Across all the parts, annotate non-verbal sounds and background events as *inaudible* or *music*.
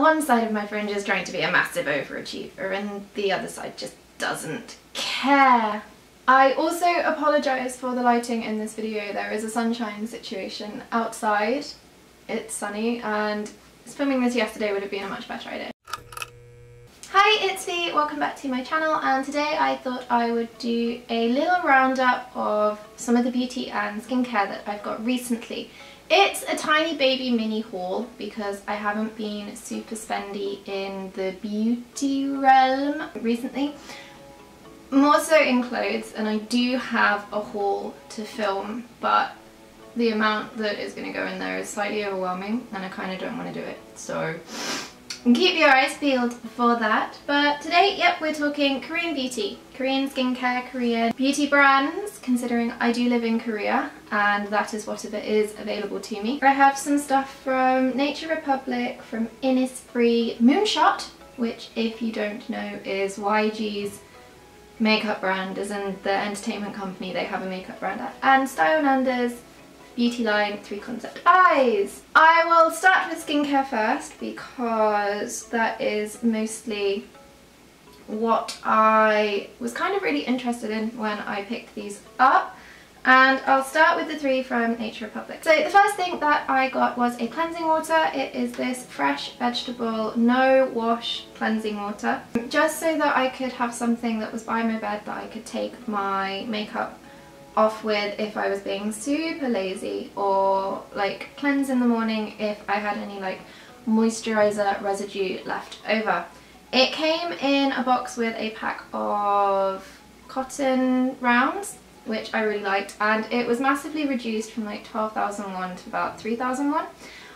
one side of my fringe is trying to be a massive overachiever and the other side just doesn't care. I also apologise for the lighting in this video. There is a sunshine situation outside. It's sunny and filming this yesterday would have been a much better idea. Hi, it's Fii, welcome back to my channel and today I thought I would do a little roundup of some of the beauty and skincare that I've got recently. It's a tiny baby mini haul because I haven't been super spendy in the beauty realm recently. More so in clothes and I do have a haul to film but the amount that is going to go in there is slightly overwhelming and I kind of don't want to do it. So keep your eyes peeled for that. But today, yep, we're talking Korean beauty. Korean skincare, Korean beauty brands, considering I do live in Korea and that is what it is available to me. I have some stuff from Nature Republic, from Innisfree, Moonshot, which if you don't know is YG's makeup brand, as in the entertainment company, they have a makeup brand, and Stylenanda's beauty line Three Concept Eyes. I will start with skincare first because that is mostly what I was kind of really interested in when I picked these up and I'll start with the three from Nature Republic. So the first thing that I got was a cleansing water. It is this fresh vegetable no wash cleansing water just so that I could have something that was by my bed that I could take my makeup off with if I was being super lazy or like cleanse in the morning if I had any like moisturizer residue left over. It came in a box with a pack of cotton rounds which I really liked and it was massively reduced from like 12,001 to about 3,001.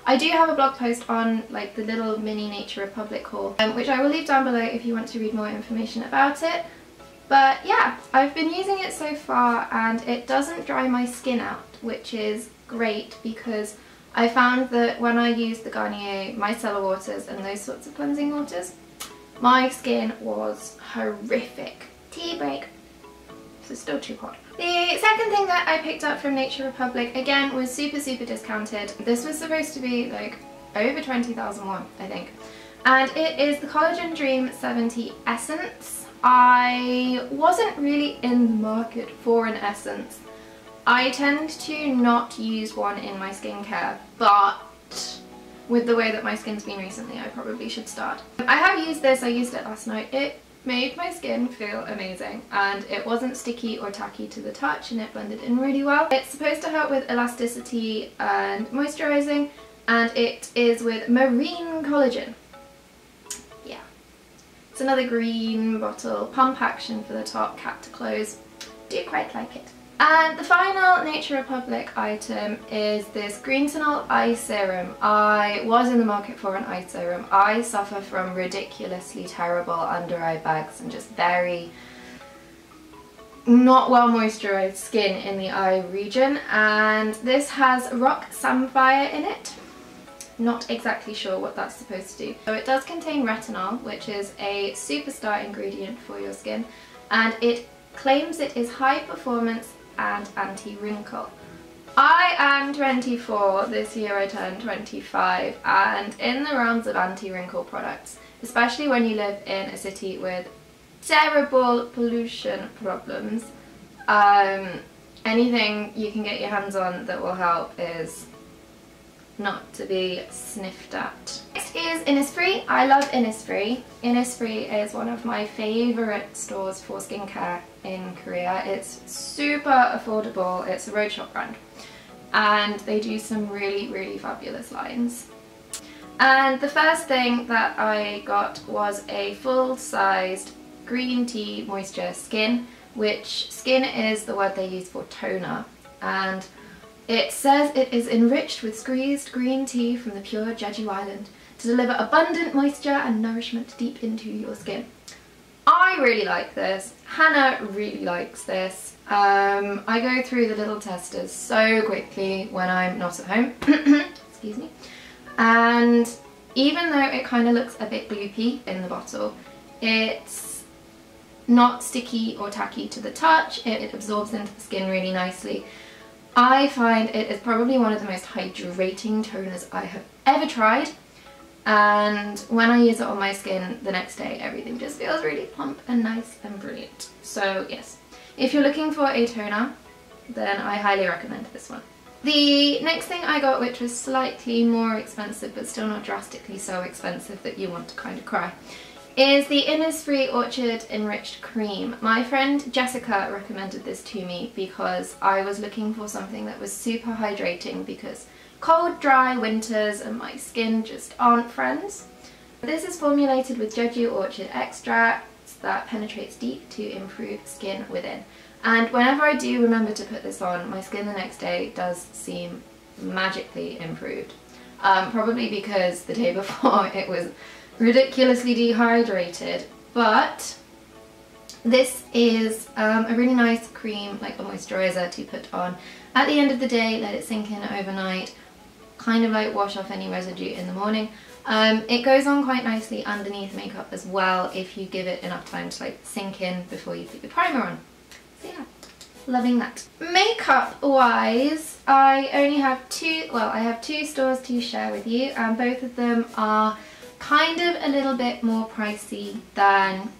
I do have a blog post on like the little mini Nature Republic haul um, which I will leave down below if you want to read more information about it. But yeah, I've been using it so far and it doesn't dry my skin out, which is great because I found that when I used the Garnier micellar waters and those sorts of cleansing waters, my skin was horrific. Tea break. So still too hot. The second thing that I picked up from Nature Republic, again, was super, super discounted. This was supposed to be like over 20,001, I think. And it is the Collagen Dream 70 Essence. I wasn't really in the market for an essence. I tend to not use one in my skincare, but with the way that my skin's been recently, I probably should start. I have used this, I used it last night. It made my skin feel amazing and it wasn't sticky or tacky to the touch and it blended in really well. It's supposed to help with elasticity and moisturising and it is with marine collagen. It's another green bottle, pump action for the top, cap to close. Do quite like it. And the final Nature Republic item is this green Greentanol Eye Serum. I was in the market for an eye serum. I suffer from ridiculously terrible under eye bags and just very not well moisturized skin in the eye region and this has rock samphire in it not exactly sure what that's supposed to do. So it does contain retinol, which is a superstar ingredient for your skin, and it claims it is high performance and anti-wrinkle. I am 24, this year I turned 25, and in the realms of anti-wrinkle products, especially when you live in a city with terrible pollution problems, um, anything you can get your hands on that will help is not to be sniffed at. Next is Innisfree. I love Innisfree. Innisfree is one of my favourite stores for skincare in Korea. It's super affordable. It's a Roadshop brand. And they do some really, really fabulous lines. And the first thing that I got was a full-sized green tea moisture skin, which skin is the word they use for toner. And it says it is enriched with squeezed green tea from the pure Jeju Island to deliver abundant moisture and nourishment deep into your skin. I really like this. Hannah really likes this. Um, I go through the little testers so quickly when I'm not at home. *clears throat* Excuse me. And even though it kind of looks a bit gloopy in the bottle, it's not sticky or tacky to the touch. It, it absorbs into the skin really nicely. I find it is probably one of the most hydrating toners I have ever tried and when I use it on my skin the next day everything just feels really plump and nice and brilliant. So yes, if you're looking for a toner then I highly recommend this one. The next thing I got which was slightly more expensive but still not drastically so expensive that you want to kind of cry is the Innisfree Orchid Enriched Cream. My friend Jessica recommended this to me because I was looking for something that was super hydrating because cold, dry winters and my skin just aren't friends. This is formulated with Jeju Orchid extracts that penetrates deep to improve skin within. And whenever I do remember to put this on, my skin the next day does seem magically improved. Um, probably because the day *laughs* before it was ridiculously dehydrated, but this is um, a really nice cream, like a moisturiser to put on. At the end of the day, let it sink in overnight, kind of like wash off any residue in the morning. Um, it goes on quite nicely underneath makeup as well if you give it enough time to like sink in before you put your primer on. So yeah, loving that. Makeup wise, I only have two, well I have two stores to share with you and both of them are kind of a little bit more pricey than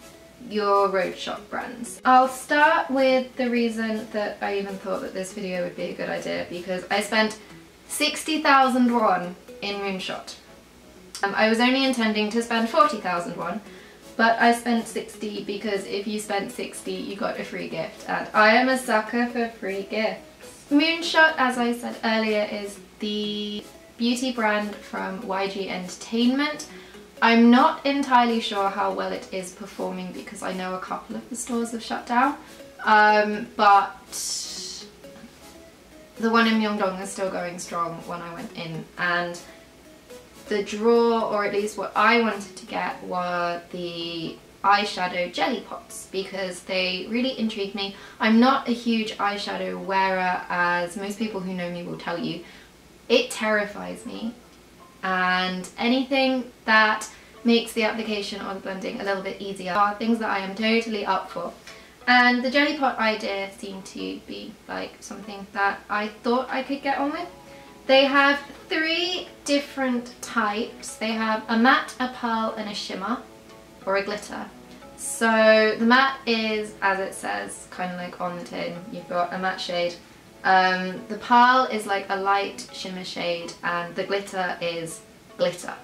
your road shop brands. I'll start with the reason that I even thought that this video would be a good idea because I spent 60,000 won in Moonshot. Um, I was only intending to spend 40,000 won, but I spent 60 because if you spent 60 you got a free gift and I am a sucker for free gifts. Moonshot, as I said earlier, is the beauty brand from YG Entertainment. I'm not entirely sure how well it is performing because I know a couple of the stores have shut down, um, but the one in Myeongdong is still going strong when I went in and the draw, or at least what I wanted to get, were the eyeshadow jelly pots because they really intrigued me. I'm not a huge eyeshadow wearer as most people who know me will tell you. It terrifies me and anything that makes the application or the blending a little bit easier are things that I am totally up for. And the jelly pot idea seemed to be like something that I thought I could get on with. They have three different types. They have a matte, a pearl and a shimmer or a glitter. So the matte is, as it says, kind of like on the tin. You've got a matte shade. Um, the pearl is like a light shimmer shade and the glitter is glitter.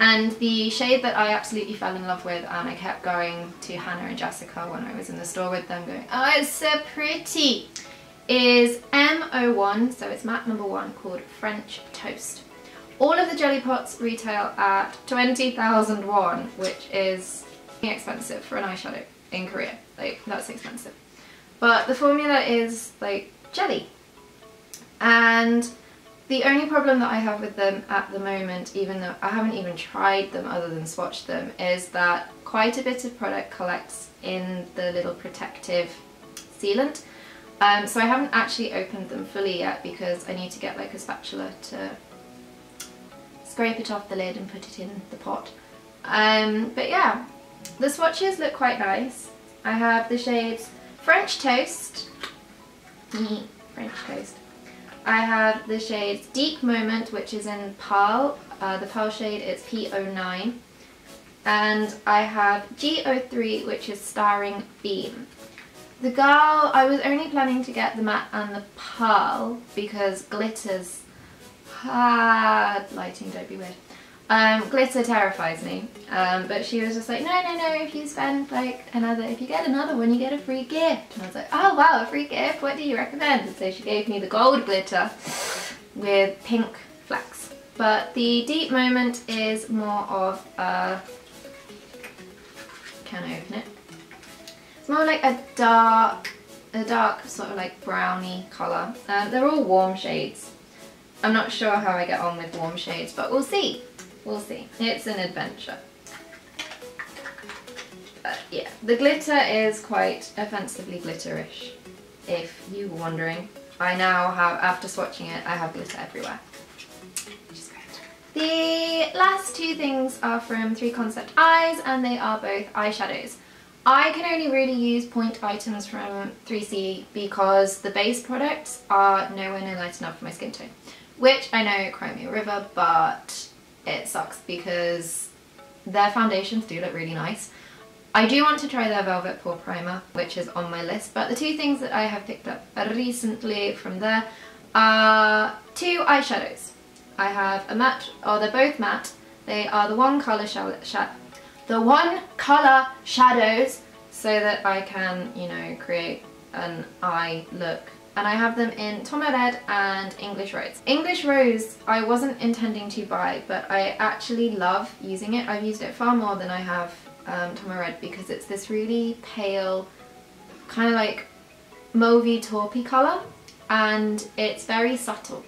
And the shade that I absolutely fell in love with and I kept going to Hannah and Jessica when I was in the store with them going, oh it's so pretty, is M01, so it's matte number one called French Toast. All of the jelly pots retail at 20,000 won, which is expensive for an eyeshadow in Korea. Like, that's expensive. But the formula is like jelly. And the only problem that I have with them at the moment, even though I haven't even tried them other than swatched them, is that quite a bit of product collects in the little protective sealant. Um, so I haven't actually opened them fully yet because I need to get like a spatula to scrape it off the lid and put it in the pot. Um, but yeah, the swatches look quite nice. I have the shades French Toast, French Toast, I have the shades Deep Moment, which is in Pearl. Uh, the Pearl shade is P09. And I have G03, which is Starring Beam. The girl, I was only planning to get the matte and the pearl because glitters, ah, lighting, don't be weird. Um, glitter terrifies me, um, but she was just like, no, no, no, if you spend like another, if you get another one, you get a free gift. And I was like, oh wow, a free gift, what do you recommend? And so she gave me the gold glitter with pink flecks. But the deep moment is more of a, can I open it? It's more like a dark, a dark sort of like browny colour. Um, they're all warm shades. I'm not sure how I get on with warm shades, but we'll see. We'll see. It's an adventure. But yeah, the glitter is quite offensively glitterish, if you were wondering. I now have, after swatching it, I have glitter everywhere. The last two things are from 3 Concept Eyes and they are both eyeshadows. I can only really use point items from 3C because the base products are nowhere near light enough for my skin tone. Which I know, Cry Me a River, but it sucks because their foundations do look really nice. I do want to try their Velvet Pore Primer, which is on my list, but the two things that I have picked up recently from there are two eyeshadows. I have a matte, or they're both matte. They are the one colour the one colour shadows so that I can, you know, create an eye look and I have them in Red and English Rose. English Rose I wasn't intending to buy but I actually love using it. I've used it far more than I have um, Red because it's this really pale kind of like mauvey taupey colour and it's very subtle.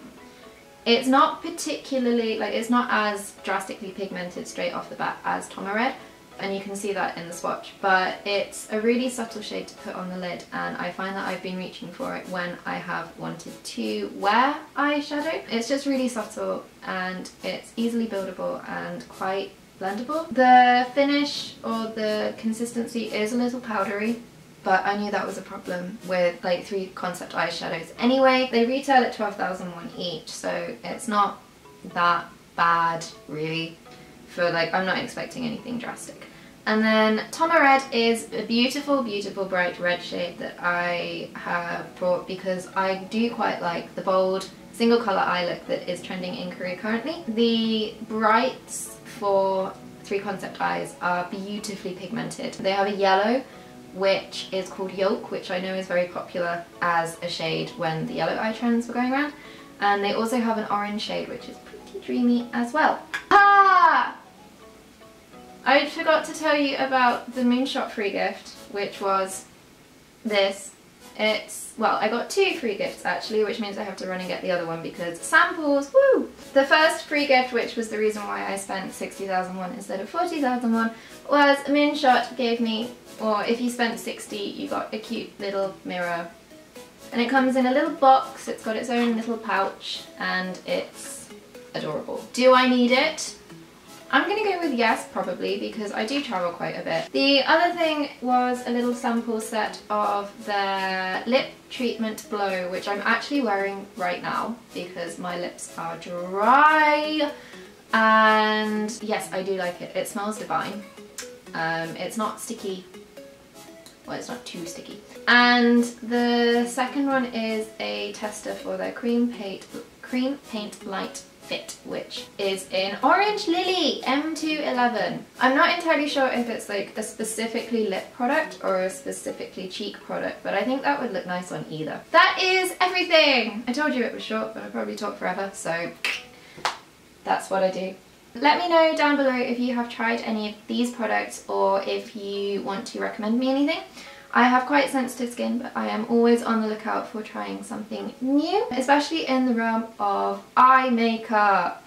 It's not particularly, like it's not as drastically pigmented straight off the bat as Toma Red and you can see that in the swatch but it's a really subtle shade to put on the lid and I find that I've been reaching for it when I have wanted to wear eyeshadow. It's just really subtle and it's easily buildable and quite blendable. The finish or the consistency is a little powdery but I knew that was a problem with like three concept eyeshadows. Anyway, they retail at 12,001 each so it's not that bad really for like, I'm not expecting anything drastic. And then Toma Red is a beautiful, beautiful bright red shade that I have brought because I do quite like the bold single colour eye look that is trending in Korea currently. The brights for Three Concept Eyes are beautifully pigmented. They have a yellow which is called Yolk, which I know is very popular as a shade when the yellow eye trends were going around. And they also have an orange shade which is pretty dreamy as well. Ah! I forgot to tell you about the Moonshot free gift, which was this. It's, well, I got two free gifts actually, which means I have to run and get the other one because samples, woo! The first free gift, which was the reason why I spent 60,001 instead of 40,001, was Moonshot gave me, or if you spent 60, you got a cute little mirror. And it comes in a little box, it's got its own little pouch, and it's adorable. Do I need it? I'm going to go with yes probably because I do travel quite a bit. The other thing was a little sample set of their lip treatment blow which I'm actually wearing right now because my lips are dry and yes I do like it. It smells divine. Um, it's not sticky well it's not too sticky. And the second one is a tester for their cream paint, cream paint light Fit, which is in Orange Lily M211. I'm not entirely sure if it's like a specifically lip product or a specifically cheek product, but I think that would look nice on either. That is everything! I told you it was short, but I probably talk forever, so that's what I do. Let me know down below if you have tried any of these products or if you want to recommend me anything. I have quite sensitive skin but I am always on the lookout for trying something new, especially in the realm of eye makeup.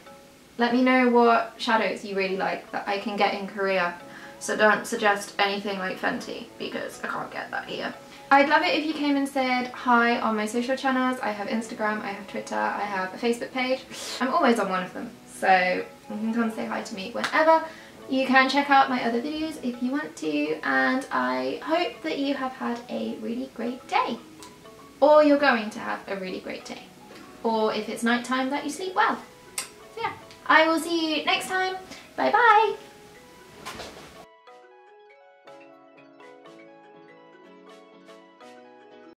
Let me know what shadows you really like that I can get in Korea. So don't suggest anything like Fenty because I can't get that here. I'd love it if you came and said hi on my social channels. I have Instagram, I have Twitter, I have a Facebook page. I'm always on one of them. So you can come say hi to me whenever. You can check out my other videos if you want to and I hope that you have had a really great day. Or you're going to have a really great day. Or if it's night time that you sleep well. So yeah, I will see you next time. Bye bye!